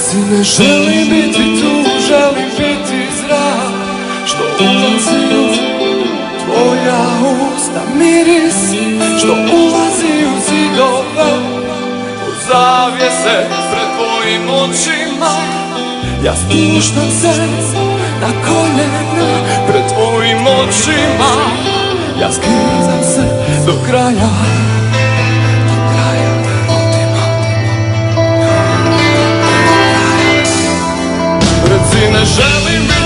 Reci ne želim biti tu, želim biti zrak Što ulazi u tvoja usta Miris. Što ulazi u zidove U zavjese pred tvojim očima. Ja spuštam se na koljena pred tvojim očima. Ja skizam se do kraja Buzinas já lembrei